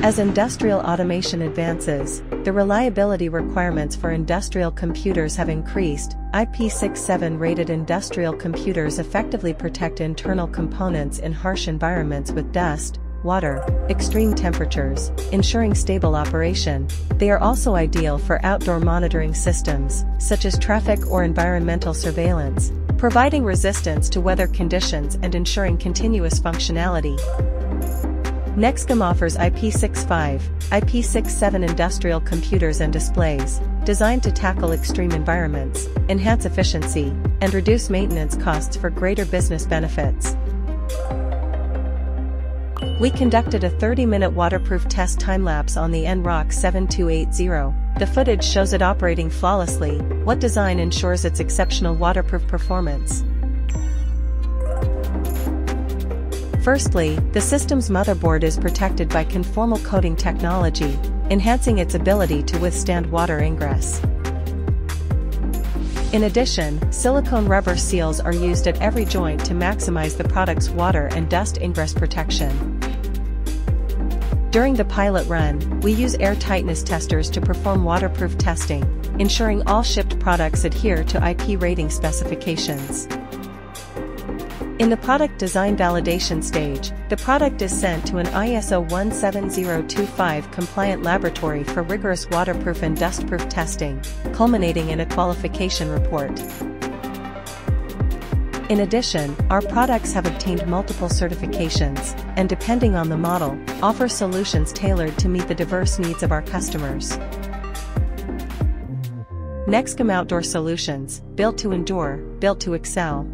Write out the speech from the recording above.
As industrial automation advances, the reliability requirements for industrial computers have increased. IP67 rated industrial computers effectively protect internal components in harsh environments with dust, water, extreme temperatures, ensuring stable operation. They are also ideal for outdoor monitoring systems, such as traffic or environmental surveillance, providing resistance to weather conditions and ensuring continuous functionality. Nexcom offers IP65, IP67 industrial computers and displays, designed to tackle extreme environments, enhance efficiency, and reduce maintenance costs for greater business benefits. We conducted a 30-minute waterproof test time-lapse on the nROK 7280. The footage shows it operating flawlessly, what design ensures its exceptional waterproof performance. Firstly, the system's motherboard is protected by conformal coating technology, enhancing its ability to withstand water ingress. In addition, silicone rubber seals are used at every joint to maximize the product's water and dust ingress protection. During the pilot run, we use air tightness testers to perform waterproof testing, ensuring all shipped products adhere to IP rating specifications. In the product design validation stage, the product is sent to an ISO 17025 compliant laboratory for rigorous waterproof and dustproof testing, culminating in a qualification report. In addition, our products have obtained multiple certifications, and depending on the model, offer solutions tailored to meet the diverse needs of our customers. Nexcom Outdoor Solutions, built to endure, built to excel.